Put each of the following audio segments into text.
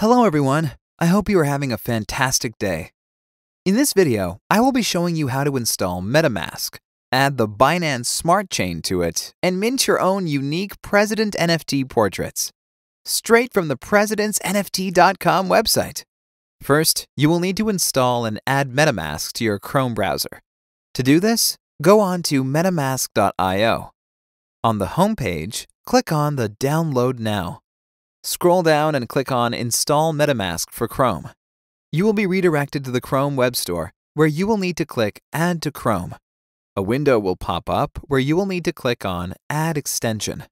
Hello everyone, I hope you are having a fantastic day. In this video, I will be showing you how to install MetaMask, add the Binance Smart Chain to it, and mint your own unique President NFT portraits. Straight from the presidentsnft.com website. First, you will need to install and add MetaMask to your Chrome browser. To do this, go on to metamask.io. On the home page, click on the Download Now. Scroll down and click on Install MetaMask for Chrome. You will be redirected to the Chrome Web Store, where you will need to click Add to Chrome. A window will pop up where you will need to click on Add Extension.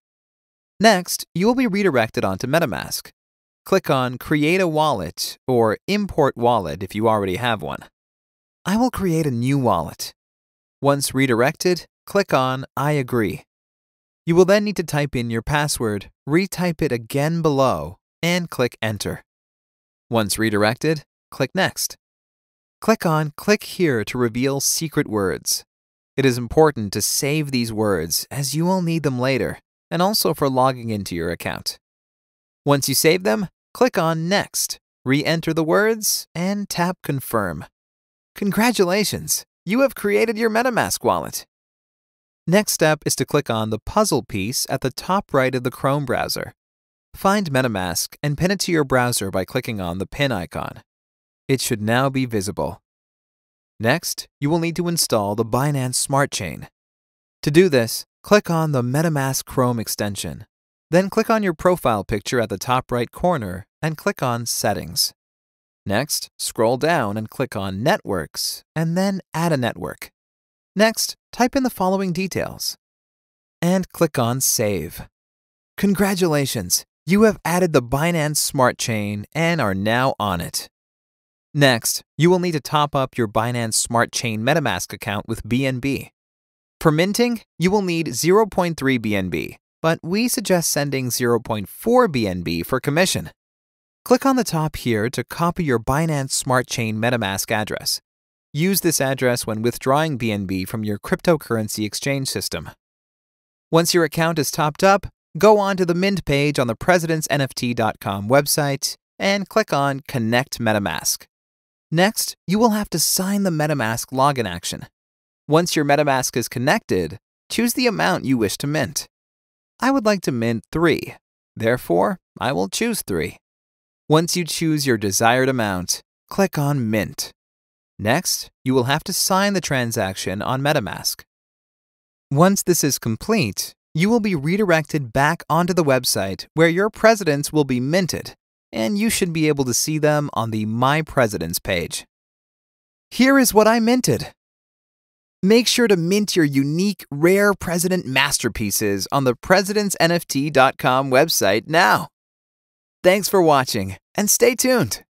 Next, you will be redirected onto MetaMask. Click on Create a Wallet or Import Wallet if you already have one. I will create a new wallet. Once redirected, click on I agree. You will then need to type in your password, retype it again below, and click Enter. Once redirected, click Next. Click on Click here to reveal secret words. It is important to save these words as you will need them later and also for logging into your account. Once you save them, click on Next, re-enter the words, and tap Confirm. Congratulations! You have created your MetaMask wallet. Next step is to click on the puzzle piece at the top right of the Chrome browser. Find MetaMask and pin it to your browser by clicking on the pin icon. It should now be visible. Next, you will need to install the Binance Smart Chain. To do this, click on the MetaMask Chrome extension. Then click on your profile picture at the top right corner and click on Settings. Next, scroll down and click on Networks and then Add a network. Next, type in the following details and click on Save. Congratulations! You have added the Binance Smart Chain and are now on it. Next, you will need to top up your Binance Smart Chain MetaMask account with BNB. For minting, you will need 0.3 BNB, but we suggest sending 0.4 BNB for commission. Click on the top here to copy your Binance Smart Chain MetaMask address. Use this address when withdrawing BNB from your cryptocurrency exchange system. Once your account is topped up, go on to the Mint page on the presidentsnft.com website and click on Connect MetaMask. Next, you will have to sign the MetaMask login action. Once your MetaMask is connected, choose the amount you wish to mint. I would like to mint 3, therefore I will choose 3. Once you choose your desired amount, click on Mint. Next, you will have to sign the transaction on MetaMask. Once this is complete, you will be redirected back onto the website where your presidents will be minted, and you should be able to see them on the My Presidents page. Here is what I minted. Make sure to mint your unique, rare president masterpieces on the presidentsnft.com website now. Thanks for watching, and stay tuned.